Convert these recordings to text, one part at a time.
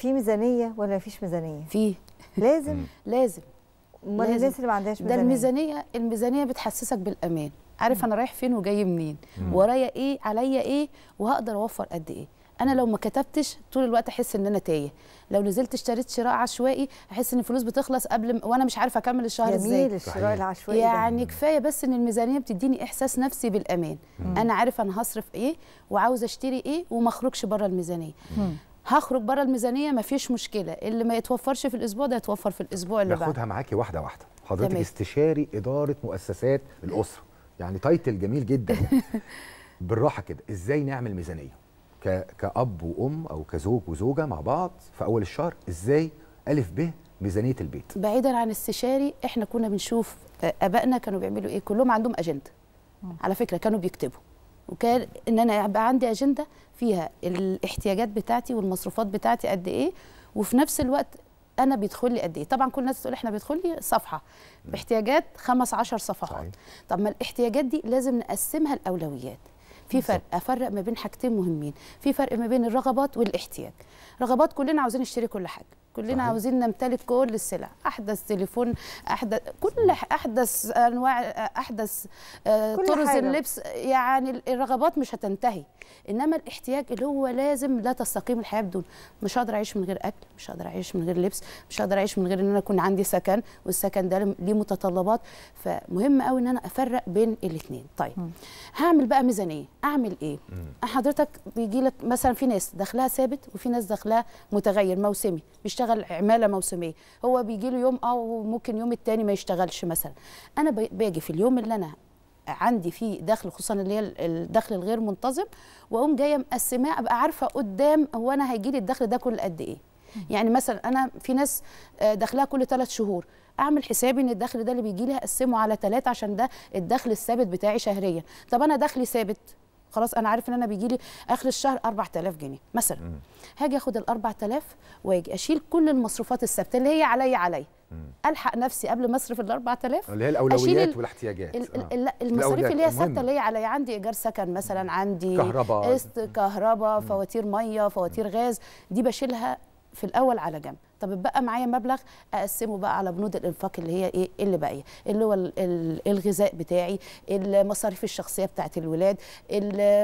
في ميزانية ولا مفيش ميزانية؟ فيه لازم. لازم. أمال. الناس اللي ما عندهاش ده ميزانية؟ الميزانية الميزانية بتحسسك بالأمان. عارف أنا رايح فين وجاي منين؟ ورايا إيه عليا إيه وهقدر أوفر قد إيه. أنا لو ما كتبتش طول الوقت أحس إن أنا تايه. لو نزلت اشتريت شراء عشوائي أحس إن الفلوس بتخلص قبل م... وأنا مش عارفة أكمل الشهر إزاي. جميل الشراء العشوائي ده. يعني كفاية بس إن الميزانية بتديني إحساس نفسي بالأمان. أنا عارف أنا هصرف إيه وعاوزه أشتري إيه وما أخرجش بره الميزانية. هخرج بره الميزانية مفيش مشكلة. اللي ما يتوفرش في الأسبوع ده يتوفر في الأسبوع اللي بعده. ناخدها معاكي واحدة واحدة. حضرتك تمام. استشاري إدارة مؤسسات الأسرة. يعني تايتل جميل جدا بالراحة كده إزاي نعمل ميزانية؟ ك... كأب وأم أو كزوج وزوجة مع بعض في أول الشهر إزاي؟ ألف ب ميزانية البيت. بعيدا عن استشاري إحنا كنا بنشوف آبائنا كانوا بيعملوا إيه؟ كلهم عندهم أجندة. على فكرة كانوا بيكتبوا. وكان إن أنا يبقى عندي أجندة فيها الاحتياجات بتاعتي والمصروفات بتاعتي قد إيه وفي نفس الوقت أنا بيدخل لي قد إيه. طبعا كل الناس تقول إحنا بيدخل لي صفحة باحتياجات خمس عشر صفحات صحيح. طب ما الاحتياجات دي لازم نقسمها الاولويات في فرق أفرق ما بين حاجتين مهمين. في فرق ما بين الرغبات والاحتياج. رغبات كلنا عاوزين نشتري كل حاجة. كلنا صحيح. عاوزين نمتلك كل السلع أحدث تليفون أحدث كل أحدث أنواع أحدث آه، طرز. اللبس يعني الرغبات مش هتنتهي. إنما الاحتياج اللي هو لازم لا تستقيم الحياة بدون. مش هقدر أعيش من غير أكل مش هقدر أعيش من غير لبس مش هقدر أعيش من غير إن أنا يكون عندي سكن والسكن ده ليه متطلبات. فمهم قوي إن أنا أفرق بين الاثنين طيب هعمل بقى ميزانية. أعمل إيه؟ حضرتك بيجي لك مثلا في ناس دخلها ثابت وفي ناس دخلها متغير موسمي بيشتغل عمالة موسمية. هو بيجي له يوم أو ممكن يوم التاني ما يشتغلش مثلا. أنا باجي في اليوم اللي أنا عندي فيه دخل خصوصا اللي هي الدخل الغير منتظم وأقوم جاية مقسماه أبقى عارفة قدام هو أنا هيجي لي الدخل ده كل قد إيه. يعني مثلا أنا في ناس آه، دخلها كل ثلاث شهور. أعمل حسابي إن الدخل ده اللي بيجي لي هقسمه على ثلاثة عشان ده الدخل الثابت بتاعي شهريا. طب أنا دخلي ثابت خلاص أنا عارف إن أنا بيجي لي آخر الشهر 4000 جنيه مثلا. هاجي آخد ال 4000 وآجي أشيل كل المصروفات الثابتة اللي هي عليا عليا. ألحق نفسي قبل ما أصرف ال 4000 اللي هي الأولويات ال- والاحتياجات. ال- آه. لا المصاريف اللي هي مهمة. ثابته اللي هي عليا. عندي إيجار سكن مثلا عندي كهرباء. قسط كهرباء فواتير مية فواتير غاز دي بشيلها في الأول على جنب. طب اتبقى معايا مبلغ أقسمه بقى على بنود الإنفاق اللي هي إيه اللي باقيه اللي هو ال- ال- الغذاء بتاعي المصاريف الشخصية بتاعت الولاد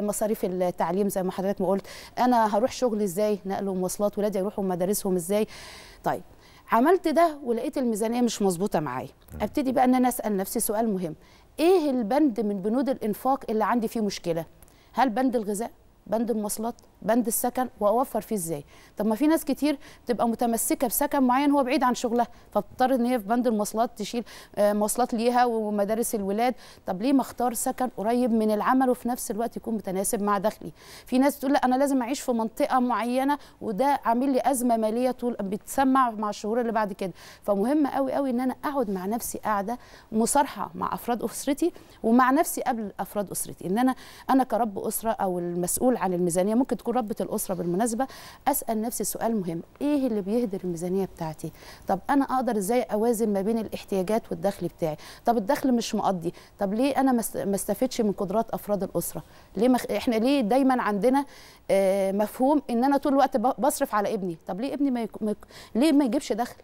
مصاريف التعليم زي ما حضرتك ما قلت. أنا هروح شغل إزاي؟ نقل ومواصلات ولادي يروحوا مدارسهم إزاي؟ طيب عملت ده ولقيت الميزانية مش مظبوطة معايا. أبتدي بقى إن أنا أسأل نفسي سؤال مهم. إيه البند من بنود الإنفاق اللي عندي فيه مشكلة؟ هل بند الغذاء؟ بند المواصلات؟ بند السكن وأوفر فيه إزاي. طب ما في ناس كتير بتبقى متمسكة بسكن معين هو بعيد عن شغلها فبتضطر إن هي في بند المواصلات تشيل آه، مواصلات ليها ومدارس الولاد. طب ليه ما أختار سكن قريب من العمل وفي نفس الوقت يكون متناسب مع دخلي؟ في ناس تقول لأ أنا لازم أعيش في منطقة معينة وده عامل لي أزمة مالية طول بتسمع مع الشهور اللي بعد كده. فمهم قوي قوي إن أنا أقعد مع نفسي قاعدة مصارحة مع أفراد أسرتي ومع نفسي قبل أفراد أسرتي. إن أنا أنا كرب أسرة أو المسؤول عن الميزانية ممكن تكون ربة الأسرة بالمناسبة. أسأل نفسي سؤال مهم. إيه اللي بيهدر الميزانية بتاعتي؟ طب أنا أقدر إزاي أوازن ما بين الاحتياجات والدخل بتاعي؟ طب الدخل مش مقضي. طب ليه أنا ما است- ما استفدش من قدرات أفراد الأسرة؟ ليه مخ... إحنا ليه دايما عندنا آه مفهوم إن أنا طول الوقت بصرف على ابني؟ طب ليه ابني. ما يك... ليه ما يجيبش دخل؟